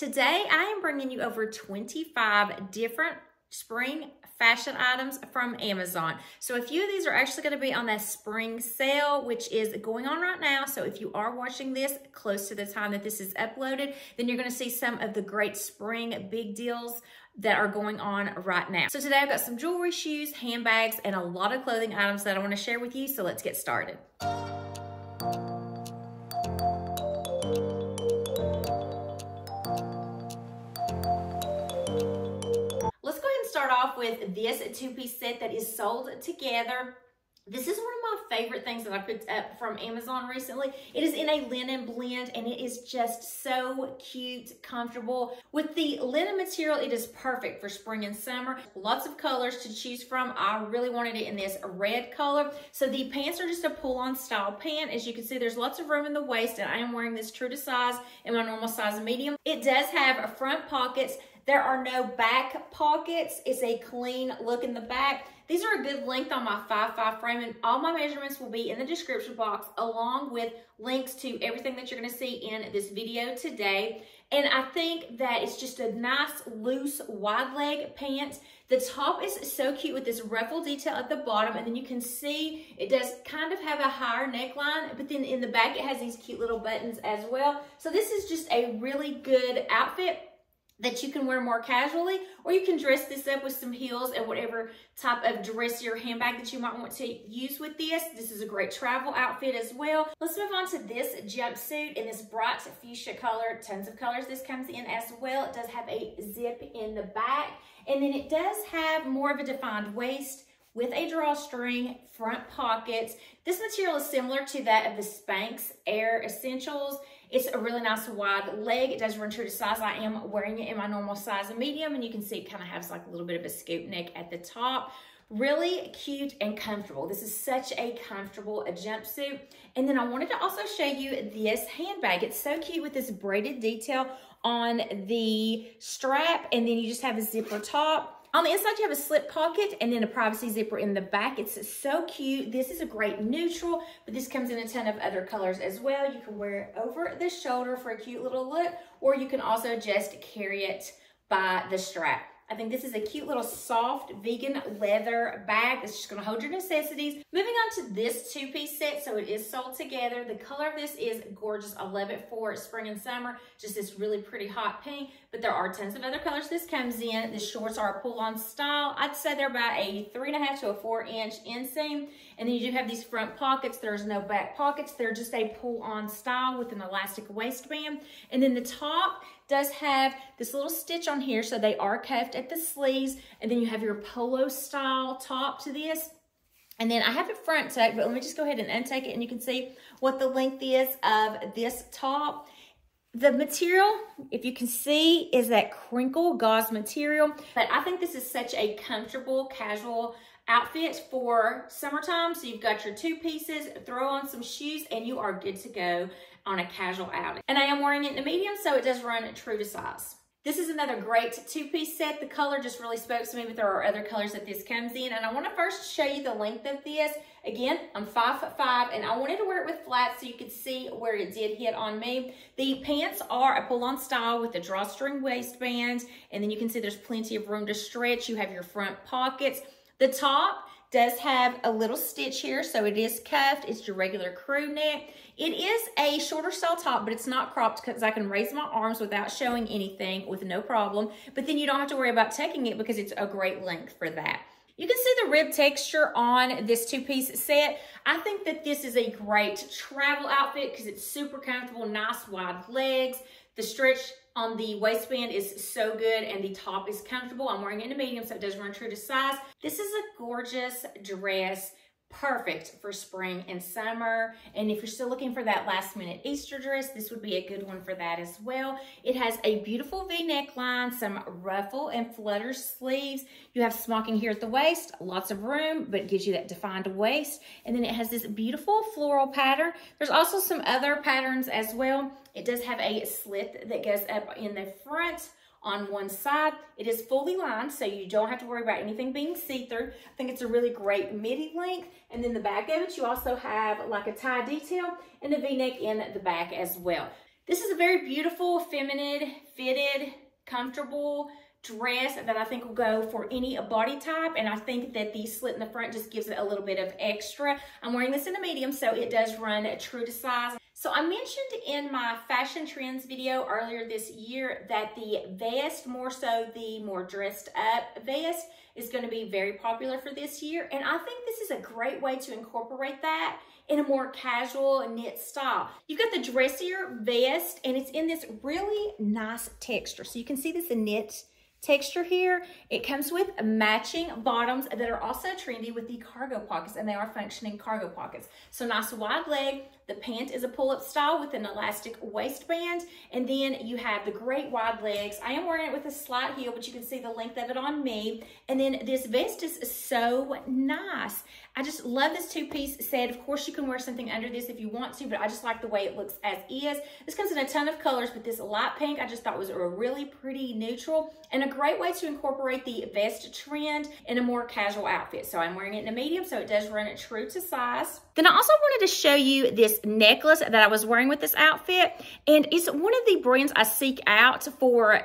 Today, I am bringing you over 25 different spring fashion items from Amazon. So a few of these are actually going to be on that spring sale, which is going on right now. So if you are watching this close to the time that this is uploaded, then you're going to see some of the great spring big deals that are going on right now. So today I've got some jewelry, shoes, handbags, and a lot of clothing items that I want to share with you. So let's get started. Off with this two-piece set that is sold together. This is one of my favorite things that I picked up from Amazon recently. It is in a linen blend and it is just so cute, comfortable. With the linen material, it is perfect for spring and summer. Lots of colors to choose from. I really wanted it in this red color. So the pants are just a pull-on style pant. As you can see, there's lots of room in the waist and I am wearing this true to size in my normal size medium. It does have front pockets there are no back pockets. It's a clean look in the back. These are a good length on my 5'5 frame and all my measurements will be in the description box along with links to everything that you're gonna see in this video today. And I think that it's just a nice, loose, wide leg pant. The top is so cute with this ruffle detail at the bottom. And then you can see it does kind of have a higher neckline, but then in the back, it has these cute little buttons as well. So this is just a really good outfit that you can wear more casually, or you can dress this up with some heels and whatever type of dressier handbag that you might want to use with this. This is a great travel outfit as well. Let's move on to this jumpsuit in this bright fuchsia color. Tons of colors this comes in as well. It does have a zip in the back, and then it does have more of a defined waist with a drawstring, front pockets. This material is similar to that of the Spanx Air Essentials. It's a really nice wide leg. It does run true to size. I am wearing it in my normal size and medium, and you can see it kind of has like a little bit of a scoop neck at the top. Really cute and comfortable. This is such a comfortable a jumpsuit. And then I wanted to also show you this handbag. It's so cute with this braided detail on the strap, and then you just have a zipper top on the inside, you have a slip pocket and then a privacy zipper in the back. It's so cute. This is a great neutral, but this comes in a ton of other colors as well. You can wear it over the shoulder for a cute little look, or you can also just carry it by the strap. I think this is a cute little soft vegan leather bag that's just gonna hold your necessities. Moving on to this two-piece set, so it is sold together. The color of this is gorgeous. I love it for spring and summer, just this really pretty hot pink, but there are tons of other colors this comes in. The shorts are a pull-on style. I'd say they're about a three and a half to a four inch inseam. And then you do have these front pockets. There's no back pockets. They're just a pull-on style with an elastic waistband. And then the top, does have this little stitch on here, so they are cuffed at the sleeves. And then you have your polo style top to this. And then I have a front tuck, but let me just go ahead and untuck it and you can see what the length is of this top. The material, if you can see, is that crinkle gauze material. But I think this is such a comfortable, casual outfit for summertime. So you've got your two pieces, throw on some shoes, and you are good to go on a casual outing. And I am wearing it in a medium, so it does run true to size. This is another great two-piece set. The color just really spoke to me, but there are other colors that this comes in. And I want to first show you the length of this. Again, I'm five foot five, and I wanted to wear it with flats so you could see where it did hit on me. The pants are a pull-on style with a drawstring waistband, and then you can see there's plenty of room to stretch. You have your front pockets. The top does have a little stitch here, so it is cuffed. It's your regular crew neck. It is a shorter style top, but it's not cropped because I can raise my arms without showing anything with no problem. But then you don't have to worry about tucking it because it's a great length for that. You can see rib texture on this two-piece set. I think that this is a great travel outfit because it's super comfortable, nice wide legs. The stretch on the waistband is so good and the top is comfortable. I'm wearing it in a medium, so it does run true to size. This is a gorgeous dress perfect for spring and summer. And if you're still looking for that last minute Easter dress, this would be a good one for that as well. It has a beautiful V neckline, some ruffle and flutter sleeves. You have smocking here at the waist, lots of room, but gives you that defined waist. And then it has this beautiful floral pattern. There's also some other patterns as well. It does have a slit that goes up in the front on one side. It is fully lined, so you don't have to worry about anything being see-through. I think it's a really great midi length. And then the back of it, you also have like a tie detail and a V-neck in the back as well. This is a very beautiful, feminine, fitted, comfortable dress that I think will go for any body type. And I think that the slit in the front just gives it a little bit of extra. I'm wearing this in a medium, so it does run true to size. So I mentioned in my fashion trends video earlier this year that the vest, more so the more dressed up vest, is going to be very popular for this year. And I think this is a great way to incorporate that in a more casual knit style. You've got the dressier vest and it's in this really nice texture. So you can see this knit texture here. It comes with matching bottoms that are also trendy with the cargo pockets and they are functioning cargo pockets. So nice wide leg. The pant is a pull-up style with an elastic waistband. And then you have the great wide legs. I am wearing it with a slight heel, but you can see the length of it on me. And then this vest is so nice. I just love this two-piece set. Of course, you can wear something under this if you want to, but I just like the way it looks as is. This comes in a ton of colors, but this light pink I just thought was a really pretty neutral and a great way to incorporate the vest trend in a more casual outfit. So I'm wearing it in a medium, so it does run it true to size. Then I also wanted to show you this necklace that I was wearing with this outfit. And it's one of the brands I seek out for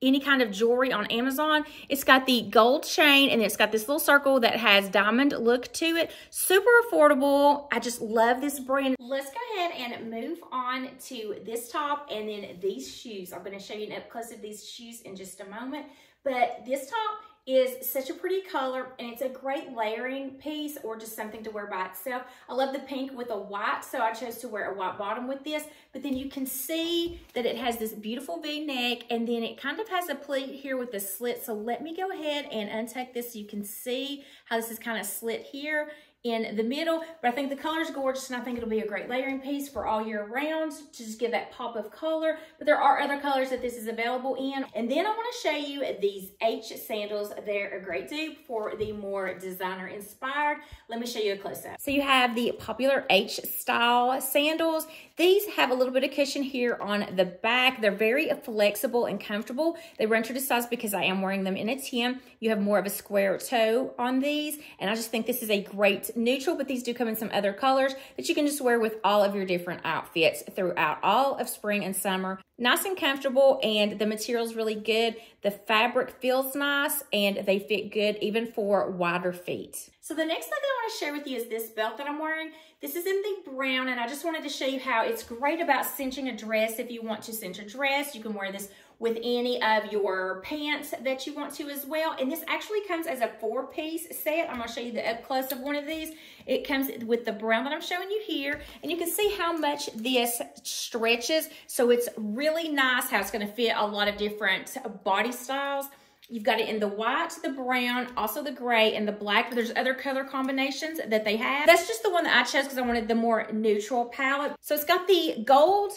any kind of jewelry on Amazon. It's got the gold chain and it's got this little circle that has diamond look to it. Super affordable. I just love this brand. Let's go ahead and move on to this top and then these shoes. I'm going to show you an up close of these shoes in just a moment. But this top is such a pretty color and it's a great layering piece or just something to wear by itself. I love the pink with a white, so I chose to wear a white bottom with this. But then you can see that it has this beautiful V-neck and then it kind of has a pleat here with the slit. So let me go ahead and untuck this so you can see how this is kind of slit here in the middle, but I think the color is gorgeous and I think it'll be a great layering piece for all year round to just give that pop of color. But there are other colors that this is available in. And then I wanna show you these H sandals. They're a great dupe for the more designer inspired. Let me show you a close up. So you have the popular H style sandals. These have a little bit of cushion here on the back. They're very flexible and comfortable. They run true to size because I am wearing them in a 10. You have more of a square toe on these. And I just think this is a great neutral, but these do come in some other colors that you can just wear with all of your different outfits throughout all of spring and summer. Nice and comfortable, and the material is really good. The fabric feels nice, and they fit good even for wider feet. So the next thing I want to share with you is this belt that I'm wearing. This is in the brown, and I just wanted to show you how it's great about cinching a dress. If you want to cinch a dress, you can wear this with any of your pants that you want to as well. And this actually comes as a four piece set. I'm gonna show you the up close of one of these. It comes with the brown that I'm showing you here. And you can see how much this stretches. So it's really nice how it's gonna fit a lot of different body styles. You've got it in the white, the brown, also the gray, and the black, but there's other color combinations that they have. That's just the one that I chose because I wanted the more neutral palette. So it's got the gold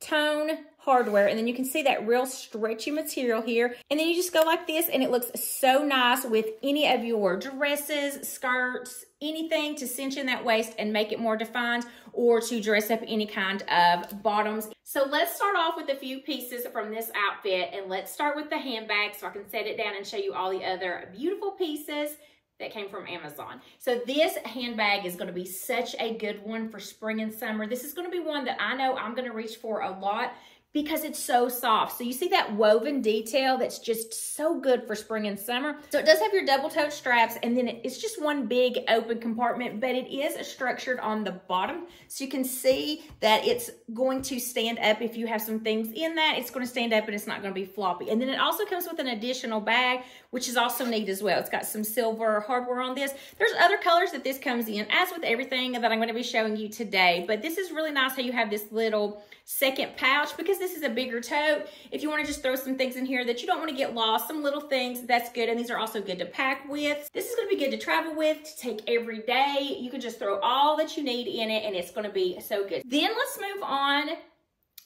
tone hardware and then you can see that real stretchy material here and then you just go like this and it looks so nice with any of your dresses skirts anything to cinch in that waist and make it more defined or to dress up any kind of bottoms so let's start off with a few pieces from this outfit and let's start with the handbag so I can set it down and show you all the other beautiful pieces that came from Amazon. So this handbag is gonna be such a good one for spring and summer. This is gonna be one that I know I'm gonna reach for a lot because it's so soft. So you see that woven detail that's just so good for spring and summer. So it does have your double tote straps and then it's just one big open compartment, but it is structured on the bottom. So you can see that it's going to stand up if you have some things in that. It's going to stand up and it's not going to be floppy. And then it also comes with an additional bag, which is also neat as well. It's got some silver hardware on this. There's other colors that this comes in, as with everything that I'm going to be showing you today. But this is really nice how you have this little second pouch because this is a bigger tote. If you want to just throw some things in here that you don't want to get lost, some little things, that's good. And these are also good to pack with. This is going to be good to travel with, to take every day. You can just throw all that you need in it and it's going to be so good. Then let's move on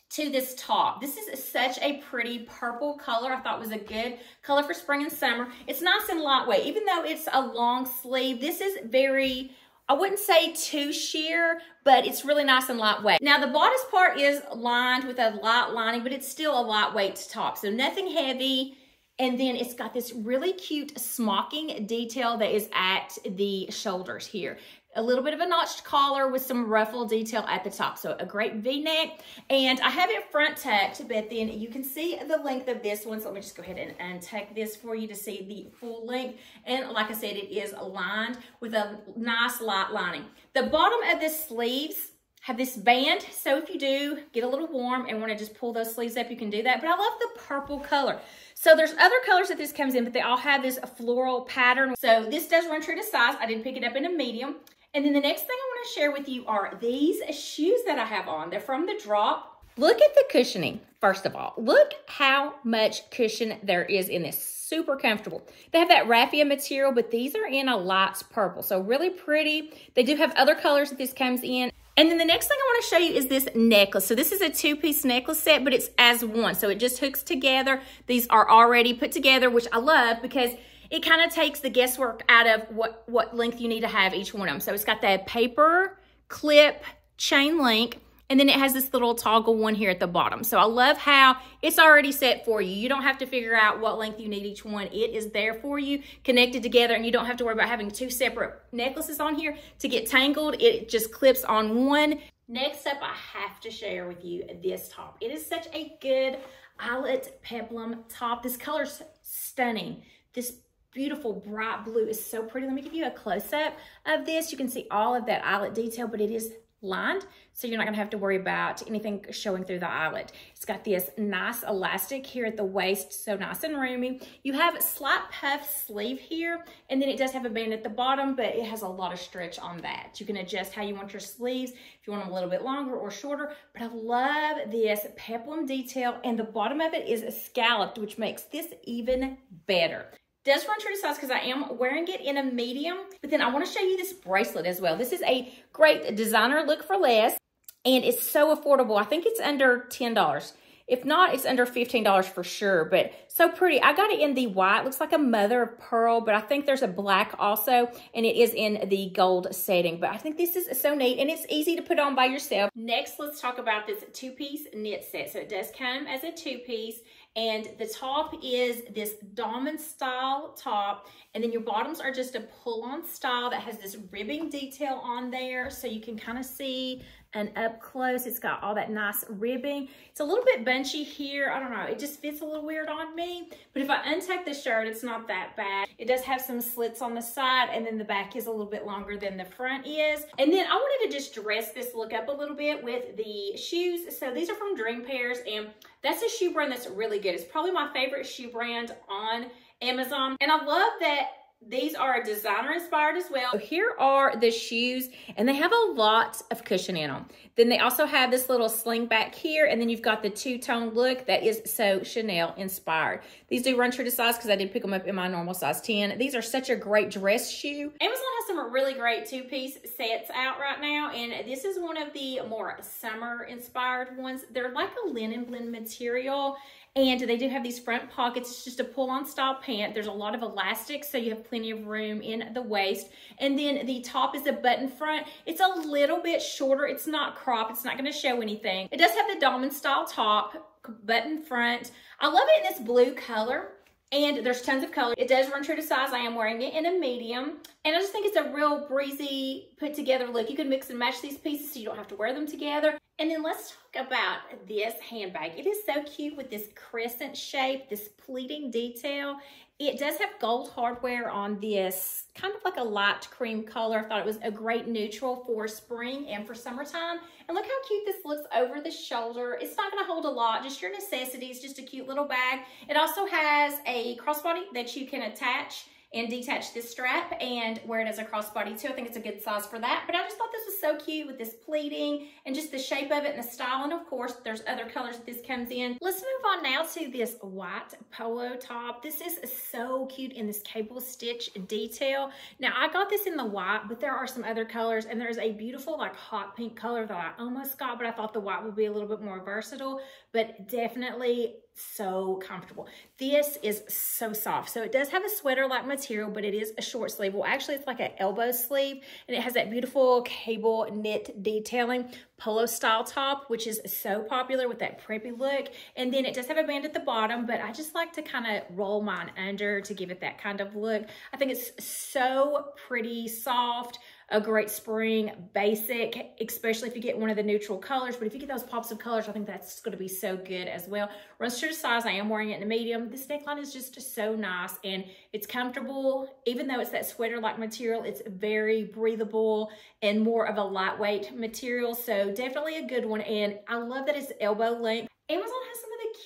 to this top. This is such a pretty purple color. I thought was a good color for spring and summer. It's nice and lightweight. Even though it's a long sleeve, this is very I wouldn't say too sheer, but it's really nice and lightweight. Now the bodice part is lined with a light lining, but it's still a lightweight top. So nothing heavy. And then it's got this really cute smocking detail that is at the shoulders here a little bit of a notched collar with some ruffle detail at the top. So a great V-neck. And I have it front tucked, but then you can see the length of this one. So let me just go ahead and untuck this for you to see the full length. And like I said, it is lined with a nice light lining. The bottom of the sleeves have this band. So if you do get a little warm and want to just pull those sleeves up, you can do that. But I love the purple color. So there's other colors that this comes in, but they all have this floral pattern. So this does run true to size. I did pick it up in a medium. And then the next thing I want to share with you are these shoes that I have on. They're from the drop. Look at the cushioning, first of all. Look how much cushion there is in this. Super comfortable. They have that raffia material, but these are in a light purple. So really pretty. They do have other colors that this comes in. And then the next thing I want to show you is this necklace. So this is a two-piece necklace set, but it's as one. So it just hooks together. These are already put together, which I love because it kind of takes the guesswork out of what, what length you need to have each one of them. So it's got that paper clip chain link and then it has this little toggle one here at the bottom. So I love how it's already set for you. You don't have to figure out what length you need each one. It is there for you, connected together, and you don't have to worry about having two separate necklaces on here to get tangled. It just clips on one. Next up, I have to share with you this top. It is such a good eyelet peplum top. This color's stunning. This beautiful bright blue is so pretty. Let me give you a close-up of this. You can see all of that eyelet detail, but it is lined, so you're not gonna have to worry about anything showing through the eyelet. It's got this nice elastic here at the waist, so nice and roomy. You have a slight puff sleeve here, and then it does have a band at the bottom, but it has a lot of stretch on that. You can adjust how you want your sleeves, if you want them a little bit longer or shorter, but I love this peplum detail, and the bottom of it is scalloped, which makes this even better does run true to size because I am wearing it in a medium. But then I want to show you this bracelet as well. This is a great designer look for less. And it's so affordable. I think it's under $10. If not, it's under $15 for sure, but so pretty. I got it in the white, looks like a mother of pearl, but I think there's a black also, and it is in the gold setting. But I think this is so neat, and it's easy to put on by yourself. Next, let's talk about this two-piece knit set. So it does come as a two-piece, and the top is this diamond style top. And then your bottoms are just a pull-on style that has this ribbing detail on there. So you can kind of see and up close, it's got all that nice ribbing. It's a little bit bunchy here. I don't know. It just fits a little weird on me. But if I untuck the shirt, it's not that bad. It does have some slits on the side and then the back is a little bit longer than the front is. And then I wanted to just dress this look up a little bit with the shoes. So these are from Dream Pairs and that's a shoe brand that's really good. It's probably my favorite shoe brand on Amazon. And I love that these are designer inspired as well. So here are the shoes and they have a lot of cushion in them. Then they also have this little sling back here and then you've got the two-tone look that is so Chanel inspired. These do run true to size because I did pick them up in my normal size 10. These are such a great dress shoe. Amazon has some really great two-piece sets out right now and this is one of the more summer inspired ones. They're like a linen blend material and they do have these front pockets. It's just a pull-on style pant. There's a lot of elastic, so you have plenty of room in the waist. And then the top is a button front. It's a little bit shorter. It's not crop. It's not going to show anything. It does have the diamond style top, button front. I love it in this blue color. And there's tons of color. It does run true to size. I am wearing it in a medium. And I just think it's a real breezy, put together look. You can mix and match these pieces so you don't have to wear them together. And then let's talk about this handbag. It is so cute with this crescent shape, this pleating detail. It does have gold hardware on this, kind of like a light cream color. I thought it was a great neutral for spring and for summertime. And look how cute this looks over the shoulder. It's not gonna hold a lot, just your necessities, just a cute little bag. It also has a crossbody that you can attach and detach this strap and wear it as a crossbody too. I think it's a good size for that. But I just thought this was so cute with this pleating and just the shape of it and the style. And of course, there's other colors that this comes in. Let's move on now to this white polo top. This is so cute in this cable stitch detail. Now, I got this in the white, but there are some other colors. And there's a beautiful like hot pink color that I almost got, but I thought the white would be a little bit more versatile. But definitely so comfortable. This is so soft. So it does have a sweater-like material, but it is a short sleeve. Well, actually, it's like an elbow sleeve, and it has that beautiful cable knit detailing polo style top, which is so popular with that preppy look. And then it does have a band at the bottom, but I just like to kind of roll mine under to give it that kind of look. I think it's so pretty soft, a great spring basic, especially if you get one of the neutral colors. But if you get those pops of colors, I think that's going to be so good as well. Runs true to size. I am wearing it in a medium. This neckline is just so nice and it's comfortable. Even though it's that sweater-like material, it's very breathable and more of a lightweight material. So definitely a good one. And I love that it's elbow length. Amazon has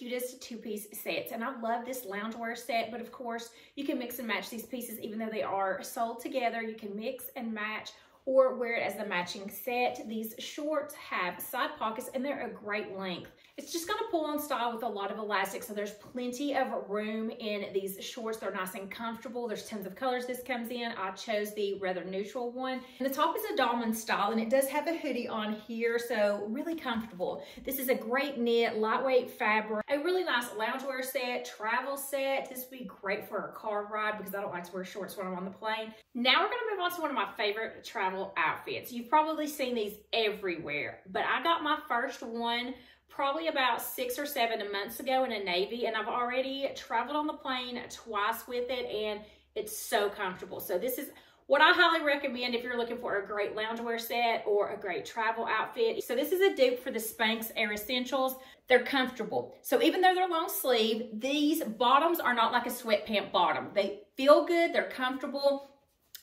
cutest two-piece sets and I love this loungewear set but of course you can mix and match these pieces even though they are sold together you can mix and match or wear it as the matching set. These shorts have side pockets and they're a great length. It's just gonna pull on style with a lot of elastic, so there's plenty of room in these shorts. They're nice and comfortable. There's tons of colors this comes in. I chose the rather neutral one. And the top is a dolman style, and it does have a hoodie on here, so really comfortable. This is a great knit, lightweight fabric, a really nice loungewear set, travel set. This would be great for a car ride because I don't like to wear shorts when I'm on the plane. Now we're gonna move on to one of my favorite travel outfits. You've probably seen these everywhere, but I got my first one probably about six or seven months ago in a Navy, and I've already traveled on the plane twice with it, and it's so comfortable. So this is what I highly recommend if you're looking for a great loungewear set or a great travel outfit. So this is a dupe for the Spanx Air Essentials. They're comfortable. So even though they're long sleeve, these bottoms are not like a sweatpant bottom. They feel good, they're comfortable,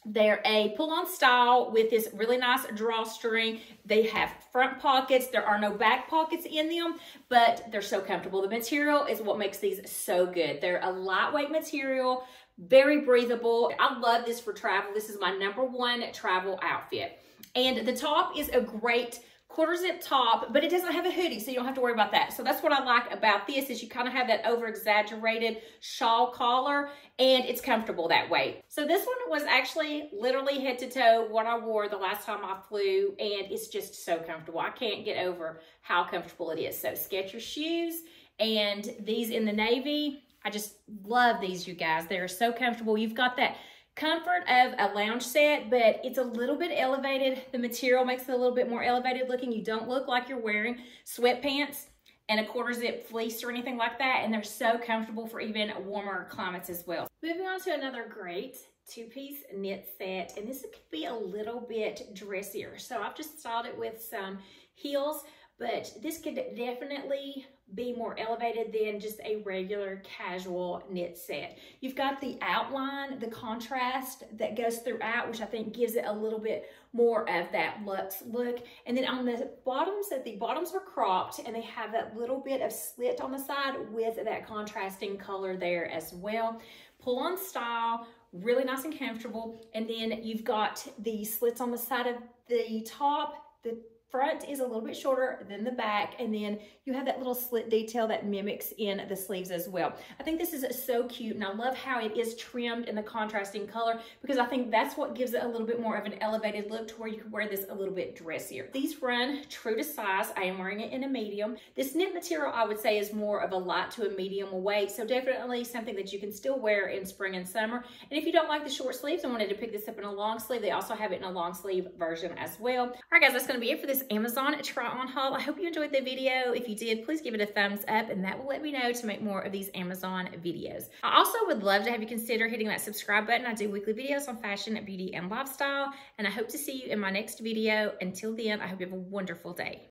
they're a pull-on style with this really nice drawstring. They have front pockets. There are no back pockets in them, but they're so comfortable. The material is what makes these so good. They're a lightweight material, very breathable. I love this for travel. This is my number one travel outfit. And the top is a great quarter zip top, but it doesn't have a hoodie, so you don't have to worry about that. So that's what I like about this is you kind of have that over exaggerated shawl collar and it's comfortable that way. So this one was actually literally head to toe what I wore the last time I flew and it's just so comfortable. I can't get over how comfortable it is. So Skechers shoes and these in the navy, I just love these, you guys. They're so comfortable. You've got that comfort of a lounge set, but it's a little bit elevated. The material makes it a little bit more elevated looking. You don't look like you're wearing sweatpants and a quarter zip fleece or anything like that. And they're so comfortable for even warmer climates as well. Moving on to another great two-piece knit set. And this could be a little bit dressier. So I've just styled it with some heels, but this could definitely be more elevated than just a regular casual knit set. You've got the outline, the contrast that goes throughout, which I think gives it a little bit more of that luxe look. And then on the bottoms, that the bottoms are cropped and they have that little bit of slit on the side with that contrasting color there as well. Pull on style, really nice and comfortable. And then you've got the slits on the side of the top, the front is a little bit shorter than the back and then you have that little slit detail that mimics in the sleeves as well. I think this is so cute and I love how it is trimmed in the contrasting color because I think that's what gives it a little bit more of an elevated look to where you can wear this a little bit dressier. These run true to size. I am wearing it in a medium. This knit material I would say is more of a light to a medium weight so definitely something that you can still wear in spring and summer. And if you don't like the short sleeves and wanted to pick this up in a long sleeve, they also have it in a long sleeve version as well. All right guys, that's going to be it for this this Amazon try on haul. I hope you enjoyed the video. If you did, please give it a thumbs up and that will let me know to make more of these Amazon videos. I also would love to have you consider hitting that subscribe button. I do weekly videos on fashion, beauty, and lifestyle, and I hope to see you in my next video. Until then, I hope you have a wonderful day.